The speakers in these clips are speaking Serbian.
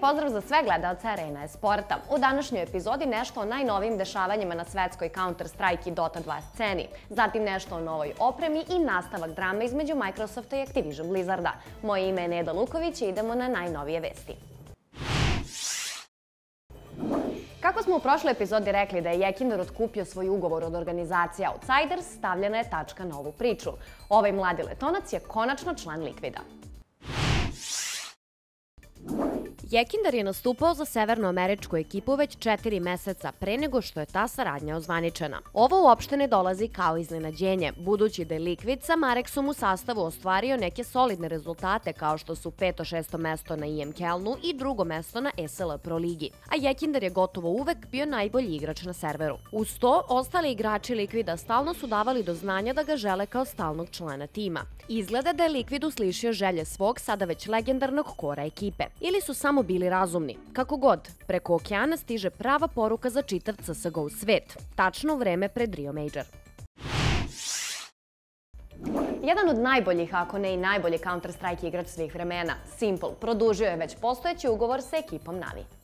pozdrav za sve gledalce Arena Esporta. U današnjoj epizodi nešto o najnovijim dešavanjima na svetskoj Counter-Strike i Dota 2 sceni, zatim nešto o novoj opremi i nastavak drame između Microsofta i Activision Blizzarda. Moje ime je Neda Luković i idemo na najnovije vesti. Kako smo u prošloj epizodi rekli da je Jekinder otkupio svoj ugovor od organizacije Outsiders, stavljena je tačka na ovu priču. Ovaj mladi letonac je konačno član Likvida. Jekinder je nastupao za severnoameričku ekipu već četiri meseca pre nego što je ta saradnja ozvaničena. Ovo uopšte ne dolazi kao iznenađenje, budući da je Liquid sa Marexom u sastavu ostvario neke solidne rezultate kao što su peto šesto mesto na IM Kelnu i drugo mesto na SL Pro ligi. A Jekinder je gotovo uvek bio najbolji igrač na serveru. Uz to, ostali igrači Liquida stalno su davali do znanja da ga žele kao stalnog člana tima. Izgleda da je Liquid uslišio želje svog sada već legendarnog kora ekipe. Ili su samo bili razumni. Kako god, preko okeana stiže prava poruka za čitav CSGO svet. Tačno vreme pred Rio Major. Jedan od najboljih, ako ne i najbolji Counter-Strike igrač svih vremena, Simple, produžio je već postojeći ugovor sa ekipom Navi.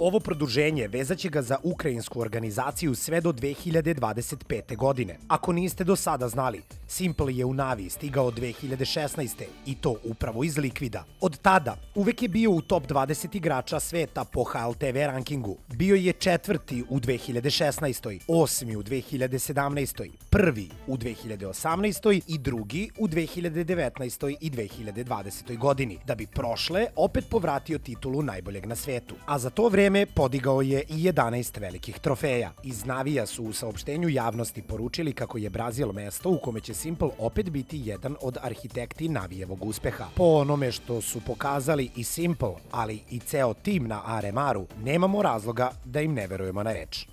Ovo produženje vezaće ga za ukrajinsku organizaciju sve do 2025. godine. Ako niste do sada znali, Simple je u Navi stigao 2016. i to upravo iz Likvida. Od tada uvek je bio u top 20 igrača sveta po HLTV rankingu. Bio je četvrti u 2016. osmi u 2017. prvi u 2018. i drugi u 2019. i 2020. godini, da bi prošle opet povratio titulu najboljeg na svetu. A za to vreme vreme podigao je i 11 velikih trofeja. Iz Navija su u saopštenju javnosti poručili kako je Brazil mesto u kome će Simple opet biti jedan od arhitekti Navijevog uspeha. Po onome što su pokazali i Simple, ali i ceo tim na Aremaru, nemamo razloga da im ne verujemo na reč.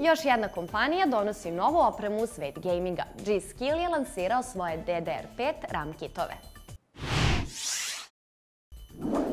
Još jedna kompanija donosi novu opremu u svet gaminga. G-Skill je lansirao svoje DDR5 RAM kitove.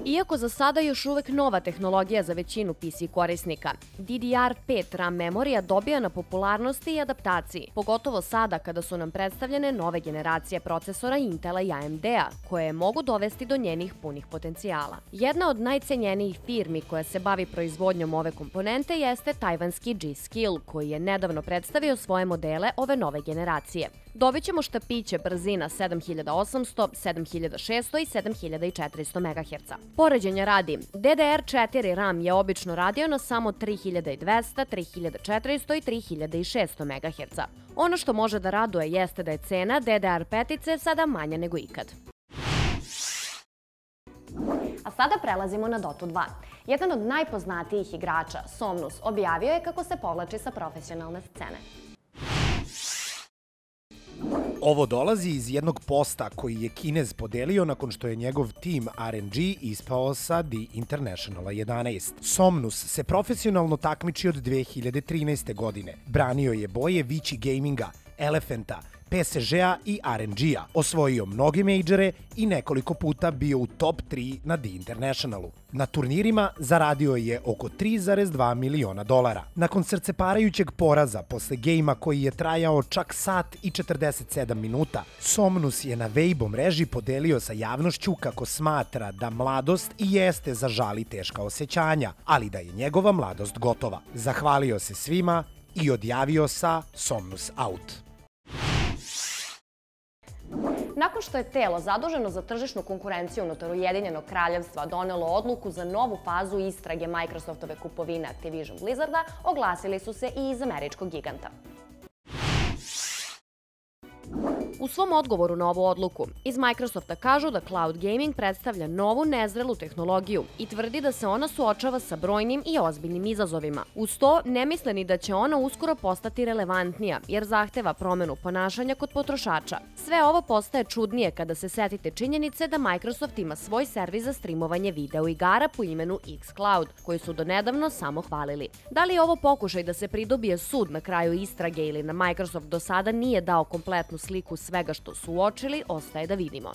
Iako za sada još uvek nova tehnologija za većinu PC korisnika, DDR5 RAM memorija dobija na popularnosti i adaptaciji, pogotovo sada kada su nam predstavljene nove generacije procesora Intela i AMD-a, koje mogu dovesti do njenih punih potencijala. Jedna od najcenjenijih firmi koja se bavi proizvodnjom ove komponente jeste tajvanski G-Skill, koji je nedavno predstavio svoje modele ove nove generacije. Dobit ćemo štapiće brzina 7800, 7600 i 7400 MHz. Poređenja radi, DDR4 RAM je obično radio na samo 3200, 3400 i 3600 MHz. Ono što može da raduje jeste da je cena DDR5 sada manja nego ikad. A sada prelazimo na Dota 2. Jedan od najpoznatijih igrača, Somnus, objavio je kako se povlači sa profesionalne scene. Ovo dolazi iz jednog posta koji je Kinez podelio nakon što je njegov tim RNG ispao sa The Internationala 11. Somnus se profesionalno takmiči od 2013. godine. Branio je boje Vici Gaminga, Elephanta, PSG-a i RNG-a. Osvojio mnoge majore i nekoliko puta bio u top 3 na The Internationalu. Na turnirima zaradio je oko 3,2 miliona dolara. Nakon srceparajućeg poraza posle gejma koji je trajao čak sat i 47 minuta, Somnus je na Weibo mreži podelio sa javnošću kako smatra da mladost i jeste za žali teška osjećanja, ali da je njegova mladost gotova. Zahvalio se svima i odjavio sa Somnus out. Nakon što je telo zaduženo za tržišnu konkurenciju unutar Ujedinjenog kraljevstva donelo odluku za novu fazu istrage Microsoftove kupovine Activision Blizzarda, oglasili su se i iz američkog giganta. U svom odgovoru na ovu odluku, iz Microsofta kažu da cloud gaming predstavlja novu nezrelu tehnologiju i tvrdi da se ona suočava sa brojnim i ozbiljnim izazovima. Uz to, ne misle ni da će ona uskoro postati relevantnija, jer zahteva promenu ponašanja kod potrošača. Sve ovo postaje čudnije kada se setite činjenice da Microsoft ima svoj servis za streamovanje video igara po imenu xCloud, koji su donedavno samo hvalili. Da li je ovo pokušaj da se pridobije sud na kraju istrage ili na Microsoft do sada nije dao kompletnu sliku svega što su uočili, ostaje da vidimo.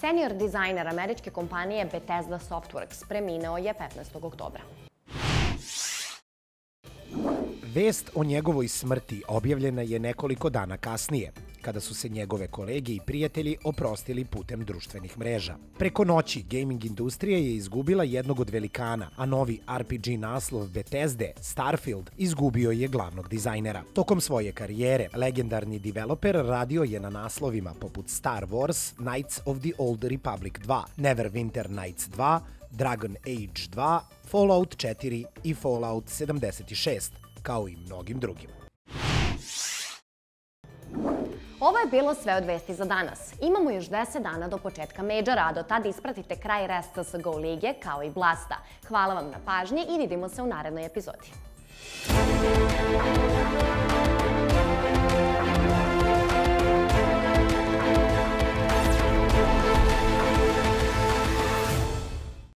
Senior dizajner američke kompanije Bethesda Softworks premineo je 15. oktobra. Vest o njegovoj smrti objavljena je nekoliko dana kasnije, kada su se njegove kolege i prijatelji oprostili putem društvenih mreža. Preko noći gaming industrija je izgubila jednog od velikana, a novi RPG naslov Bethesda, Starfield, izgubio je glavnog dizajnera. Tokom svoje karijere, legendarni developer radio je na naslovima poput Star Wars, Knights of the Old Republic 2, Neverwinter Nights 2, Dragon Age 2, Fallout 4 i Fallout 76, kao i mnogim drugim. Ovo je bilo sve od vesti za danas. Imamo još 10 dana do početka Majora, a do tada ispratite kraj Rest CSGO lige kao i Blasta. Hvala vam na pažnji i vidimo se u narednoj epizodi.